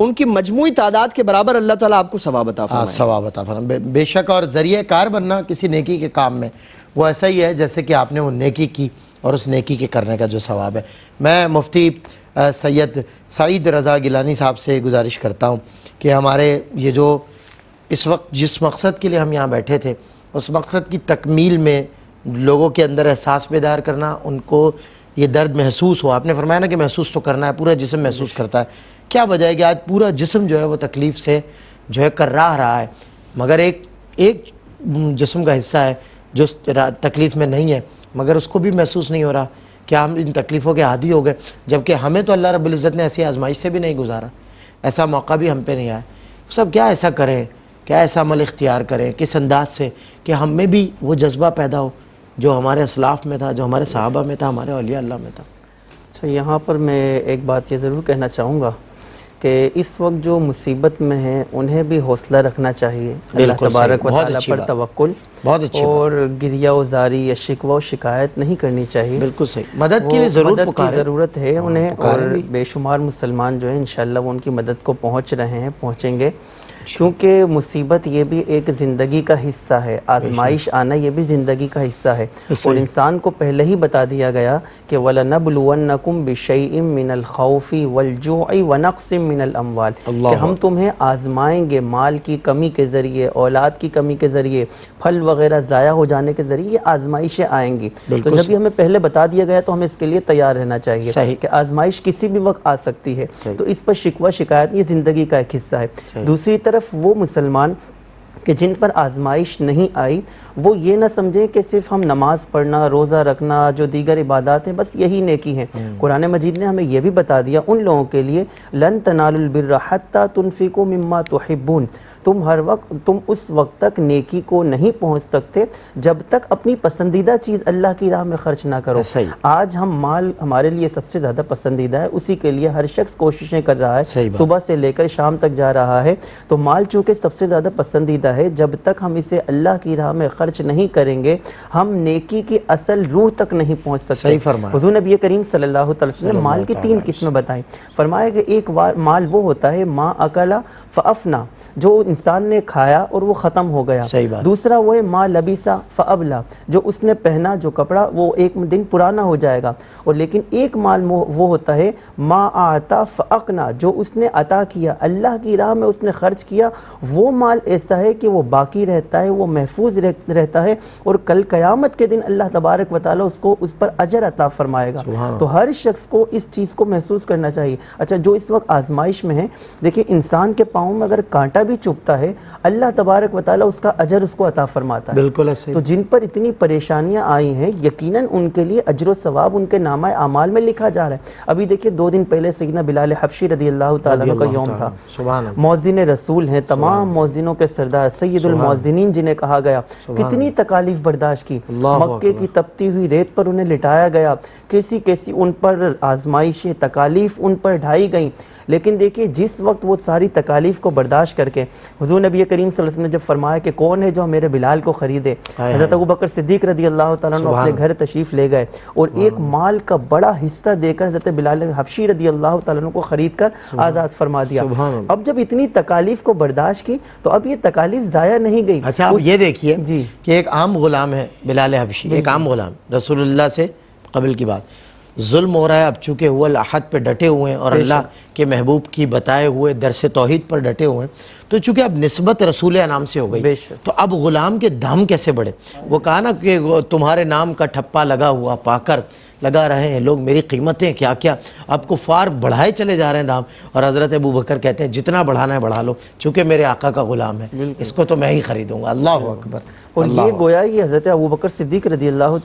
उनकी मजमुई तादाद के बराबर अल्लाह ताला आपको सवाब अता हाँ सवाब अता फरम बे, बेशक और ज़रिए कार बनना किसी नेकी के काम में वो ऐसा ही है जैसे कि आपने वो नेकी की और उस नेकी के करने का जो सवाब है। मैं मुफ्ती सैयद सईद रज़ा गिलानी साहब से गुजारिश करता हूँ कि हमारे ये जो इस वक्त जिस मकसद के लिए हम यहाँ बैठे थे उस मकसद की तकमील में लोगों के अंदर एहसास बेदार करना उनको ये दर्द महसूस हो। आपने फरमाया ना कि महसूस तो करना है, पूरा जिसम महसूस करता है। क्या वजह है कि आज पूरा जिसम जो है वो तकलीफ़ से जो है कर रहा रहा है? मगर एक एक जिसम का हिस्सा है जो तकलीफ़ में नहीं है, मगर उसको भी महसूस नहीं हो रहा क्या हम इन तकलीफ़ों के आदि हो गए। जबकि हमें तो अल्लाह रब्बुल इज़्ज़त ने ऐसी आजमाइश से भी नहीं गुजारा। ऐसा मौका भी हम पे नहीं आया। सब क्या ऐसा करें? क्या ऐसा अमल इख्तियार करें? किस अंदाज से कि हम में भी वो जज्बा पैदा हो? जो हमारे असलाफ में था जो हमारे सहाबा में था हमारे अलिया अल्लाह में था। अच्छा यहाँ पर मैं एक बात ये ज़रूर कहना चाहूँगा कि इस वक्त जो मुसीबत में हैं उन्हें भी हौसला रखना चाहिए। अल्लाह तबारक पर बात। तवक्कुल बहुत अच्छी और गिरिया उजारी या शिकवा शिकायत नहीं करनी चाहिए। बिल्कुल सही। मदद के लिए ज़रूर मदद की ज़रूरत है उन्हें और बेशुमार मुसलमान जो है इंशाल्लाह वो उनकी मदद को पहुँच रहे हैं पहुँचेंगे। क्योंकि मुसीबत ये भी एक ज़िंदगी का हिस्सा है आजमाइश आना ये भी ज़िंदगी का हिस्सा है। और इंसान को पहले ही बता दिया गया कि वलनबलुवन्नकुम बिशैइम मिनल खौफी वलजुई व नक्सिम मिनल अमवाल। कि हम तुम्हें आजमाएँगे माल की कमी के ज़रिए औलाद की कमी के ज़रिए फल वगैरह ज़ाया हो जाने के ज़रिए ये आजमाइशें आएँगी। तो जब भी हमें पहले बता दिया गया तो हमें इसके लिए तैयार रहना चाहिए कि आजमाइश किसी भी वक्त आ सकती है। तो इस पर शिकवा शिकायत ये ज़िंदगी का एक हिस्सा है। दूसरी तरफ़ वो मुसलमान कि जिन पर आजमाइश नहीं आई वो ये ना समझें कि सिर्फ़ हम नमाज़ पढ़ना रोज़ा रखना जो दीगर इबादत हैं बस यही नेकी हैं। कुरान मजीद ने हमें यह भी बता दिया उन लोगों के लिए लन तनालुल तुनफ़िको मम्मा तुहिब्बून। तुम हर वक्त तुम उस वक्त तक नेकी को नहीं पहुँच सकते जब तक अपनी पसंदीदा चीज़ अल्लाह की राह में खर्च ना करो। सही। आज हम माल हमारे लिए सबसे ज़्यादा पसंदीदा है उसी के लिए हर शख्स कोशिशें कर रहा है सुबह से लेकर शाम तक जा रहा है। तो माल चूँकि सबसे ज़्यादा पसंदीदा है जब तक हम इसे अल्लाह की राह में खर्च नहीं करेंगे हम नेकी की असल रूह तक नहीं पहुँच सकते। फरमाया। नबी करीम वसल्लम ने माल की तीन किस्में बताई। फरमाया कि एक बार माल वो होता है माँ अकला फ़अफना जो इंसान ने खाया और वो ख़त्म हो गया। सही बात। दूसरा वो है माँ लबीसा फ़अबला जो उसने पहना जो कपड़ा वो एक दिन पुराना हो जाएगा। और लेकिन एक माल वो होता है माँ आता फ़अकना जो उसने अता किया अल्लाह की राह में उसने खर्च किया वो माल ऐसा है कि वो बाकी रहता है वो महफूज रह, रहता है और कल क़यामत के दिन अल्लाह तबारक व ताली उसको उस पर अजर अता फरमाएगा। तो हर शख्स को इस चीज़ को महसूस करना चाहिए। अच्छा जो इस वक्त आजमाइश में है देखिए इंसान के पाँव में अगर कांटा भी चुभता है अल्लाह तबारक वाली उसका अजर उसको अता फरमाता है। बिल्कुल ऐसे तो जिन पर इतनी परेशानियाँ आई हैं यकीनन उनके लिए अजर सवाब उनके नामा अमाल में लिखा जा रहा है। अभी देखिए दो दिन पहले सैदना बिलाल हफ्शी रदी अल्लाह का यौम था। मौजिन रसूल हैं तमाम मौजिनों के सरदार सैदुल जिन्हें कहा गया कितनी तकालीफ बर्दाश्त की। मक्के की तपती हुई रेत पर उन्हें लिटाया गया। कैसी कैसी उन पर आजमाइशें तकालीफ उन पर ढाई गई। लेकिन देखिए जिस वक्त वो सारी तकालीफ को बर्दाश्त करके हजूर नबी करीम ने जब फरमाया कि कौन है जो मेरे बिलाल को ख़रीदे हज़रत अबू बकर सिद्दीक रदी अल्लाह अपने घर तशरीफ़ ले गए और एक माल का बड़ा हिस्सा देकर हज़रत बिलाल हफ्शी रदी अल्लाह को ख़रीद कर आज़ाद फरमा दिया। अब जब इतनी तकालीफ को बर्दाश्त की तो अब ये तकालीफ ज़ाया नहीं गई। अच्छा आप ये देखिए जी। कि एक आम गुलाम है बिलाल हफ्शी एक आम गुलाम रसूलुल्लाह से कबल की बात। जुल्म हो रहा है अब चूँकि हुआ अहद पे डटे हुए हैं और अल्लाह के महबूब की बताए हुए दरस तोहहीद पर डटे हुए हैं तो चूँकि अब नस्बत रसूल नाम से हो गई तो अब ग़ुलाम के दाम कैसे बढ़े? वो कहा ना कि तुम्हारे नाम का ठप्पा लगा हुआ पाकर लगा रहे हैं लोग मेरी कीमतें क्या क्या? अब कुफार बढ़ाए चले जा रहे हैं दाम। और हज़रत अबू बकर कहते हैं जितना बढ़ाना है बढ़ा लो चूँकि मेरे आका का ग़ुलाम है इसको तो मैं ही ख़रीदूँगा। अल्लाह अकबर। और ये गोया ये हज़रत अबू बकर सिद्दीक रदी अल्लाह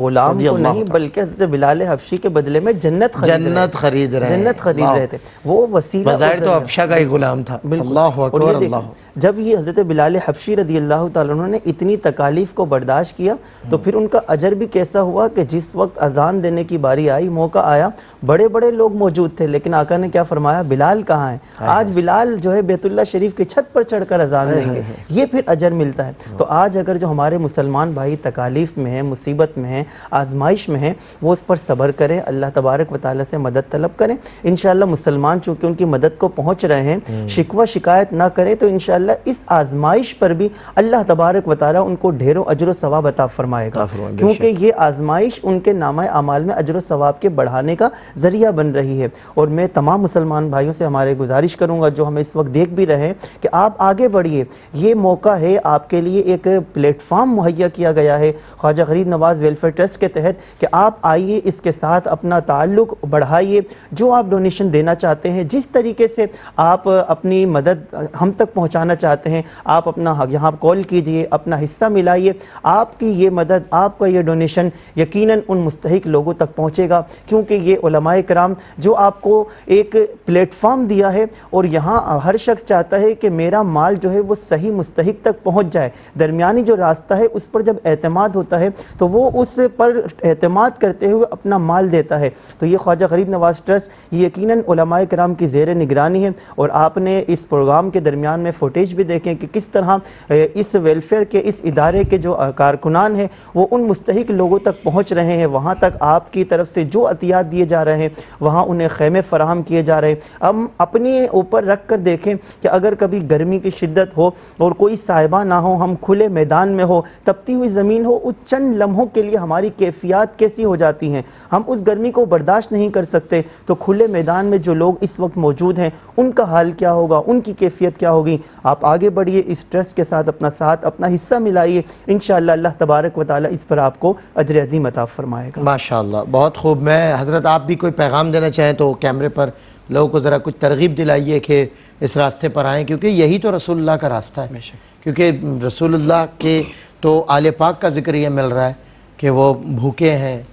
गुलाम को नहीं बल्कि हज़रत बिलाल हफ्शी के बदले में जन्नत जन्नत खरीद रहे। जन्नत खरीद रहे थे। वो वसीला तो अफशा का ही गुलाम था। अल्लाह जब ये हज़रत बिलाल हफ्शी रदी अल्लाह ने इतनी तकालीफ को बर्दाश्त किया तो फिर उनका अजर भी कैसा हुआ कि जिस वक्त अजान देने की बारी आई मौका आया बड़े बड़े लोग मौजूद थे लेकिन आका ने क्या फरमाया बिलाल कहाँ है? आज बिलाल जो है बेतुल्ला शरीफ की छत पर चढ़कर अजान देंगे। ये फिर अजर मिलता है। तो आज अगर जो हमारे मुसलमान भाई तकालीफ में है मुसीबत में है आजमाइश में है वो उस पर सब्र करें अल्लाह तबारक वाली से मदद तलब करें। इन मुसलमान चूँकि उनकी मदद को पहुँच रहे हैं शिकवा शिकायत ना करें तो इन इस आजमाइश पर भी अल्लाह तबारक वाली उनको ढेरों अजर सवाब अता फरमाएगा। क्योंकि ये आजमाइश उनके नामा अमाल में अजर सवाब के बढ़ाने का ज़रिया बन रही है। और मैं तमाम मुसलमान भाइयों से हमारे गुजारिश करूँगा, जो हमें इस वक्त देख भी रहे हैं, कि आप आगे बढ़िए। ये मौका है, आपके लिए एक प्लेटफॉर्म मुहैया किया गया है, ख्वाजा गरीब नवाज़ वेलफेयर ट्रस्ट के तहत, कि आप आइए, इसके साथ अपना ताल्लुक बढ़ाइए। जो आप डोनेशन देना चाहते हैं, जिस तरीके से आप अपनी मदद हम तक पहुँचाना चाहते हैं, आप अपना यहाँ कॉल कीजिए, अपना हिस्सा मिलाइए। आपकी ये मदद, आपका ये डोनेशन यकीनन उन मुस्तक लोगों तक पहुँचेगा, क्योंकि ये कराम जो आपको एक प्लेटफॉर्म दिया है और यहाँ हर शख्स चाहता है कि मेरा माल जो है वो सही मुस्तक तक पहुँच जाए। दरमियानी जो रास्ता है, उस पर जब अहतमाद होता है तो वो उस पर अहतमाद करते हुए अपना माल देता है। तो ये ख्वाजा गरीब नवाज़ ट्रस्ट, ये यकीन कराम की जेर निगरानी है और आपने इस प्रोग्राम के दरमियान में फुटेज भी देखें कि किस तरह इस वेलफेयर के, इस इदारे के जो कारकुनान हैं, वो उन मुस्तक लोगों तक पहुँच रहे हैं। वहाँ तक आपकी तरफ़ से जो अतियात दिए जा रहे हैं वहाँ उन्हें खेमे फराहम किए जा रहे। हैं हम अपने ऊपर रख कर देखें कि अगर कभी गर्मी की शिद्दत हो और कोई साहिबा ना हो, हम खुले मैदान में हो, तपती हुई ज़मीन हो, उस चंद लम्हों के लिए हमारी कैफियत कैसी हो जाती हैं? हम उस गर्मी को बर्दाश्त नहीं कर सकते। तो खुले मैदान में जो लोग इस वक्त मौजूद हैं, उनका हाल क्या होगा? उनकी कैफियत क्या होगी? आप आप आगे बढ़िए, इस ट्रस्ट के साथ अपना साथ, अपना हिस्सा मिलाइए। इन अल्लाह तबारक वाली इस पर आपको अजर अजीम अता फरमाएगा। माशा बहुत खूब। मैं हज़रत आप भी कोई पैगाम देना चाहें तो कैमरे पर लोगों को ज़रा कुछ तरगीब दिलाइए कि इस रास्ते पर आएँ क्योंकि यही तो रसोल्ला का रास्ता है। क्योंकि रसोल्ला के तो आल पाक का ज़िक्र ये मिल रहा है कि वो भूखे हैं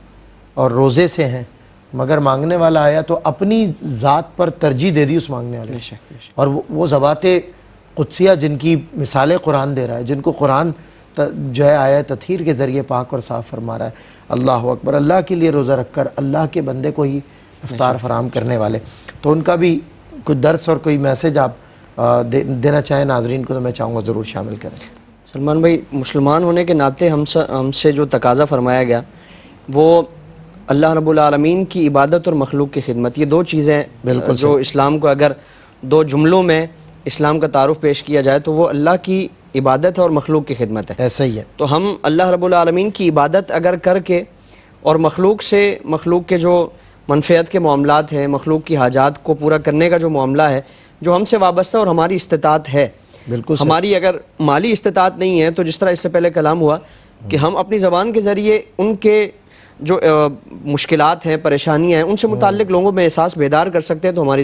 और रोज़े से हैं मगर मांगने वाला आया तो अपनी ज़ात पर तरजीह दे दी उस मांगने वाले और वो, वो ज़बाते कुदसिया जिनकी मिसालें कुरान दे रहा है जिनको कुरान जो है आया तथीर के ज़रिए पाक और साफ़ फरमा रहा है। अल्लाह अकबर अल्लाह के लिए रोज़ा रख कर अल्लाह के बंदे को ही अफ्तार फराम करने वाले। तो उनका भी कुछ दर्स और कोई मैसेज आप दे, देना चाहें नाजरीन को तो मैं चाहूँगा ज़रूर शामिल करें। सलमान भाई मुसलमान होने के नाते हमसे हमसे जो तकाजा फरमाया गया वो अल्लाह रबालमीन की इबादत और मखलूक की खिदमत। ये दो चीज़ें बिल्कुल जो इस्लाम को अगर दो जुमलों में इस्लाम का तारुफ पेश किया जाए तो वो अल्लाह की इबादत है और मखलूक की खिदमत है। ऐसा ही है। तो हम अल्लाह रबालमीन की इबादत अगर करके और मखलूक से मखलूक के जो मनफियत के मामला हैं मखलूक की हाजात को पूरा करने का जो मामला है जो हमसे वाबस्ता और हमारी इस्तात है। बिल्कुल हमारी अगर माली इस्तात नहीं है तो जिस तरह इससे पहले कलाम हुआ कि हम अपनी ज़बान के ज़रिए उनके जो मुश्किलात हैं परेशानियाँ हैं उनसे मुतालिक हम्म। लोगों में एहसास बेदार कर सकते हैं तो हमारी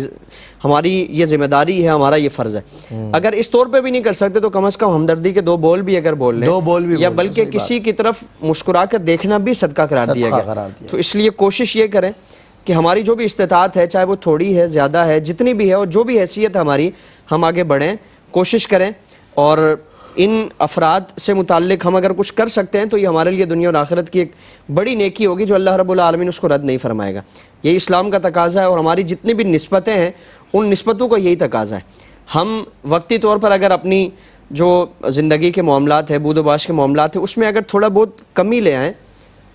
हमारी ये ज़िम्मेदारी है हमारा ये फ़र्ज़ है हम्म। अगर इस तौर पर भी नहीं कर सकते तो कम अज़ कम हमदर्दी के दो बोल भी अगर बोल लें दो बोल भी या बल्कि किसी की तरफ़ मुस्कुरा कर देखना भी सदका करार दिया गया तो इसलिए कोशिश ये करें कि हमारी जो भी इस्तात है चाहे वो थोड़ी है ज़्यादा है जितनी भी है और जो भी हैसियत है हमारी हम आगे बढ़ें कोशिश करें और इन अफराद से मुतक हम अगर कुछ कर सकते हैं तो ये हमारे लिए दुनिया और आखिरत की एक बड़ी नेकी होगी, जो अल्लाह रब्बुल आलमीन उसको रद्द नहीं फरमाएगा। ये इस्लाम का तकाजा है और हमारी जितनी भी नस्बतें हैं, उन नस्बतों का यही तकाजा है। हम वक्ती तौर पर अगर अपनी जो ज़िंदगी के मामला है, बूदोबाश के मामला है, उसमें अगर थोड़ा बहुत कमी ले आएँ,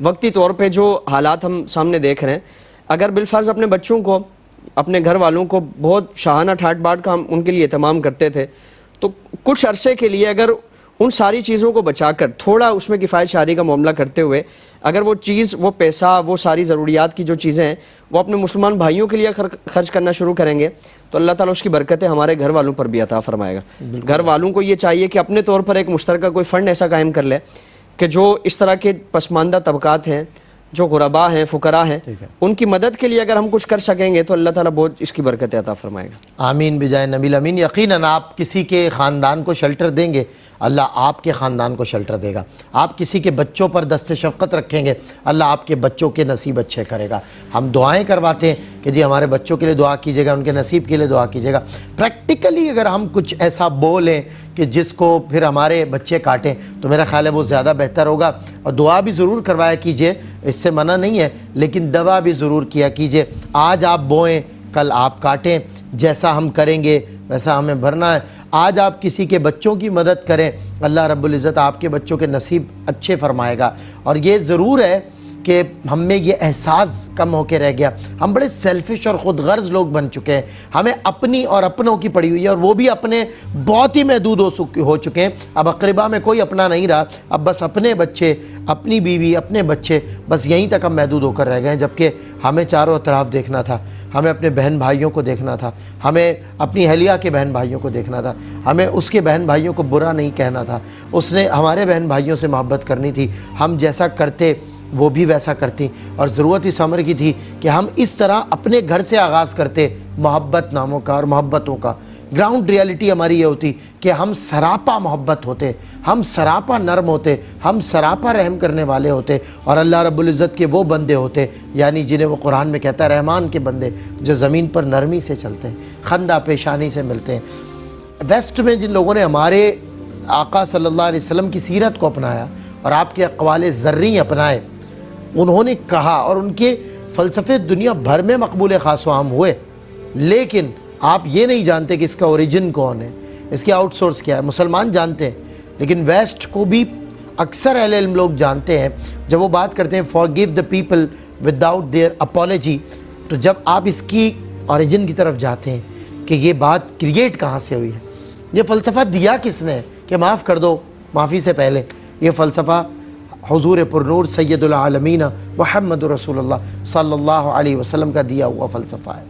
वक्ती तौर पर जो हालात हम सामने देख रहे हैं, अगर बिलफर्ज अपने बच्चों को, अपने घर वालों को बहुत शाहाना ठाट बाट का हम उनके लिए तमाम करते थे तो कुछ अरसे के लिए अगर उन सारी चीज़ों को बचाकर थोड़ा उसमें किफ़ायत शारी का मामला करते हुए अगर वो चीज़ वो पैसा वो सारी ज़रूरियात की जो चीज़ें हैं वो अपने मुसलमान भाइयों के लिए खर्च करना शुरू करेंगे तो अल्लाह ताला उसकी बरकतें हमारे घर वालों पर भी अता फरमाएगा। घर वालों को ये चाहिए कि अपने तौर पर एक मुश्तर कोई फ़ंड ऐसा कायम कर ले कि जो इस तरह के पसमानदा तबक़ात हैं जो गुरबा हैं फ़ुकरा हैं उनकी मदद के लिए अगर हम कुछ कर सकेंगे तो अल्लाह ताला बहुत इसकी बरकत अता फरमाएगा। आमीन बिजाय नबील अमीन यकीनन आप किसी के ख़ानदान को शेल्टर देंगे अल्लाह आपके ख़ानदान को शेल्टर देगा। आप किसी के बच्चों पर दस्त शफ़क़त रखेंगे, अल्लाह आपके बच्चों के नसीब अच्छे करेगा। हम दुआएँ करवाते हैं कि जी हमारे बच्चों के लिए दुआ कीजिएगा, उनके नसीब के लिए दुआ कीजिएगा। प्रैक्टिकली अगर हम कुछ ऐसा बोलें कि जिसको फिर हमारे बच्चे काटें तो मेरा ख्याल है वो ज़्यादा बेहतर होगा। और दुआ भी ज़रूर करवाया कीजिए, इससे मना नहीं है, लेकिन दवा भी ज़रूर किया कीजिए। आज आप बोएँ, कल आप काटें, जैसा हम करेंगे, वैसा हमें भरना है। आज आप किसी के बच्चों की मदद करें, अल्लाह रब्बुल इज़्ज़त आपके बच्चों के नसीब अच्छे फरमाएगा। और ये ज़रूर है कि हम में ये एहसास कम होकर रह गया। हम बड़े सेल्फिश और ख़ुद गर्ज लोग बन चुके हैं। हमें अपनी और अपनों की पड़ी हुई है और वो भी अपने बहुत ही महदूद हो हो चुके हैं। अब अकरबा में कोई अपना नहीं रहा। अब बस अपने बच्चे, अपनी बीवी, अपने बच्चे, बस यहीं तक हम महदूद होकर रह गए जबकि हमें चारों तरफ़ देखना था। हमें अपने बहन भाइयों को देखना था। हमें अपनी अहलिया के बहन भाइयों को देखना था। हमें उसके बहन भाइयों को बुरा नहीं कहना था। उसने हमारे बहन भाइयों से मोहब्बत करनी थी। हम जैसा करते वो भी वैसा करती। और ज़रूरत इस अमर की थी कि हम इस तरह अपने घर से आगाज़ करते मोहब्बत नामों का और मोहब्बतों का। ग्राउंड रियलिटी हमारी ये होती कि हम सरापा मोहब्बत होते, हम सरापा नरम होते, हम सरापा रहम करने वाले होते और अल्लाह रब्बुल इज़्ज़त के वो बंदे होते, यानी जिन्हें वो कुरान में कहता है, रहमान के बंदे, जो ज़मीन पर नरमी से चलते हैं, खंदा पेशानी से मिलते हैं। वेस्ट में जिन लोगों ने हमारे आका सल्लल्लाहु अलैहि वसल्लम की सीरत को अपनाया और आपके अकवाल ज़र्री अपनाए उन्होंने कहा और उनके फ़लसफ़े दुनिया भर में मकबूल ख़ास आम हुए। लेकिन आप ये नहीं जानते कि इसका ओरिजिन कौन है, इसके आउटसोर्स क्या है। मुसलमान जानते हैं, लेकिन वेस्ट को भी अक्सर अहल लोग जानते हैं। जब वो बात करते हैं forgive the people without their apology तो जब आप इसकी ओरिजिन की तरफ़ जाते हैं कि ये बात क्रिएट कहाँ से हुई है। ये फ़लसफ़ा दिया किसने कि माफ़ कर दो, माफ़ी से पहले। ये फ़लसफ़ा हजूर पुरनूर सैदुलमीन महमद रसूल अलैहि वसल्लम का दिया हुआ फ़लसफ़ा है,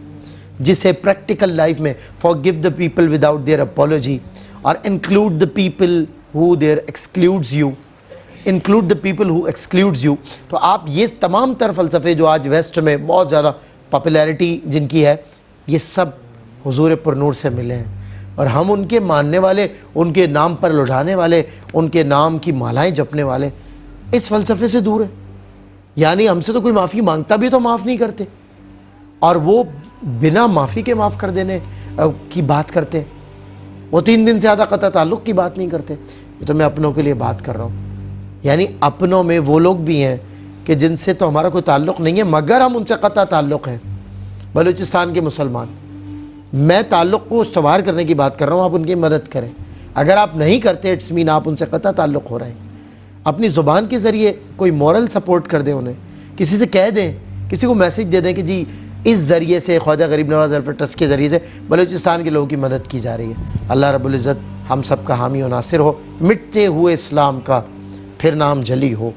जिसे प्रैक्टिकल लाइफ में forgive the people without their apology और include the people who their excludes you include the people who excludes you तो आप ये तमाम तर फ़लसफ़े जो आज वेस्ट में बहुत ज़्यादा पॉपुलैरिटी जिनकी है, ये सब हुजूर पुरनूर से मिले हैं और हम उनके मानने वाले, उनके नाम पर लुढ़ाने वाले, उनके नाम की मालाएँ जपने वाले इस फ़लसफ़े से दूर है। यानी हमसे तो कोई माफ़ी माँगता भी तो माफ़ नहीं करते। और वो बिना माफ़ी के माफ़ कर देने की बात करते वो तीन दिन से ज़्यादा कता ताल्लुक़ की बात नहीं करते। ये तो मैं अपनों के लिए बात कर रहा हूँ। यानी अपनों में वो लोग भी हैं कि जिनसे तो हमारा कोई ताल्लुक़ नहीं है, मगर हम उनसे कता ताल्लुक़ हैं। बलूचिस्तान के मुसलमान, मैं ताल्लुक़ को सवार करने की बात कर रहा हूँ, आप उनकी मदद करें। अगर आप नहीं करते, इट्स मीन आप उनसे कता ताल्लुक़ हो रहे हैं। अपनी ज़ुबान के ज़रिए कोई मॉरल सपोर्ट कर दें उन्हें। किसी से कह दें, किसी को मैसेज दे दें कि जी, इस ज़रिए से, ख्वाजा गरीब नवाज़ वेलफेयर ट्रस्ट के ज़रिए से बलूचिस्तान के लोगों की मदद की जा रही है। अल्लाह रबुल्ज़त हम सब का हामी नासिर हो। मिटते हुए इस्लाम का फिर नाम जली हो।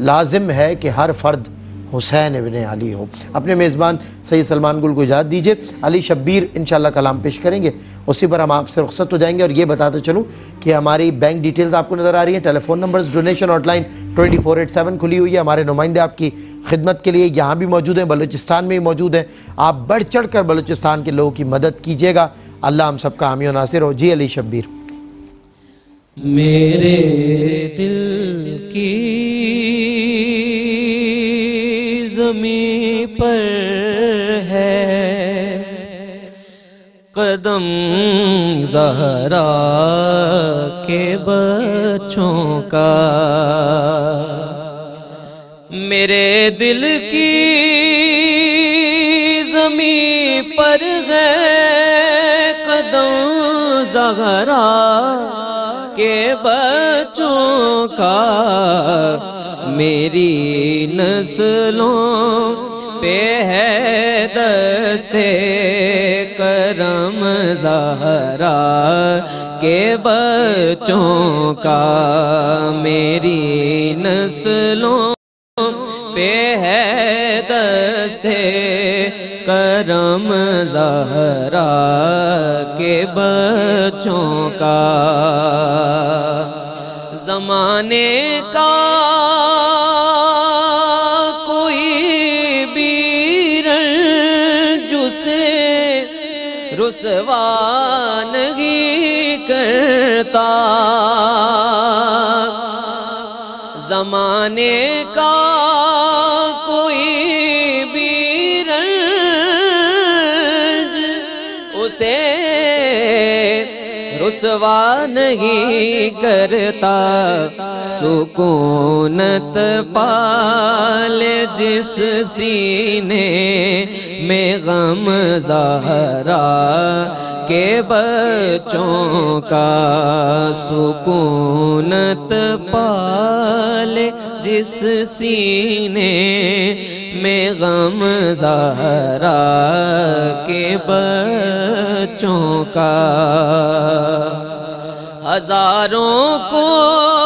लाजिम है कि हर फ़र्द हुसैन इबन अली हो। अपने मेज़बान सैद सलमान गुल को इजाज़त दीजिए। अली शब्बीर इन कलाम पेश करेंगे। उसी पर हम आपसे रुख्सत हो जाएँगे और ये बताते चलूँ कि हमारी बैंक डिटेल्स आपको नज़र आ रही है। Telephone numbers, donation hotline twenty four eight seven खुली हुई है हमारे नुमाइंदे आपकी खिदमत के लिए। यहाँ भी मौजूद हैं, बलूचिस्तान में भी मौजूद हैं। आप बढ़ चढ़ कर बलूचिस्तान के लोगों की मदद कीजिएगा। अल्लाह हम सबका हामी नासिर हो। जी अली शब्बीर। मेरे दिल की जमी पर है। कदम जहरा के बच्चों का। मेरे दिल की जमी पर है कदम जहरा के बच्चों का। मेरी नस्लों पे है दस्ते करम जहरा के बच्चों का मेरी नस्लों पे है दस्ते करम जहरा के बच्चों का जमाने का रुसवा नहीं करता। जमाने रुसवा नहीं करता, सुकूनत पाल जिस सीने में गम जहरा के बच्चों का, सुकूनत पाल जिस सीने में गम जहरा के बच्चों का। हज़ारों कोशिशें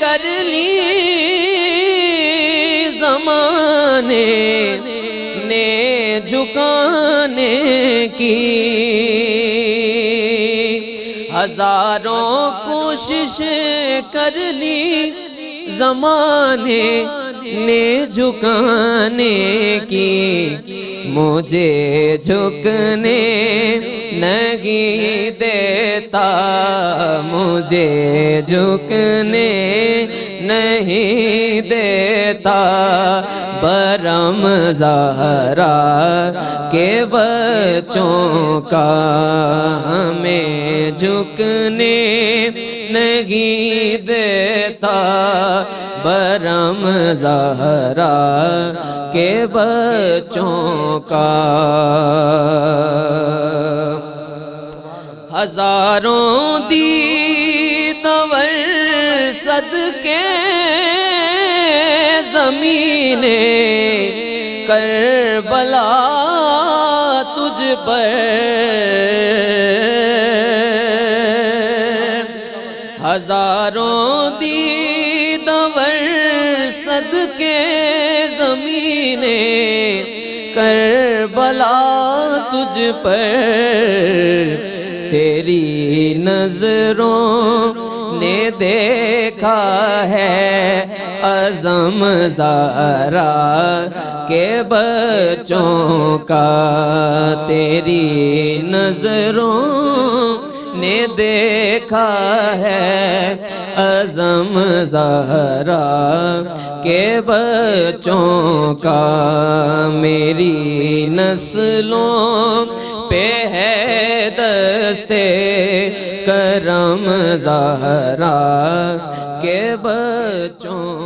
कर ली जमाने ने झुकाने की। हज़ारों कोशिश कर ली जमाने ने झुकाने की, मुझे झुकने नहीं देता, मुझे झुकने नहीं देता। बरम जहरा के बच्चों का हमें झुकने नहीं देता, बरम जहरा के बच्चों का। हज़ारों दी तवर सद के जमीने कर बला तुझ पर तुझ पर तेरी नज़रों ने देखा है। अजम जारा के बच्चों का तेरी नज़रों ने देखा है अजम जहरा के बच्चों का। मेरी नस्लों पे है दस्ते करम जहरा के बच्चों